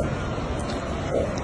まし。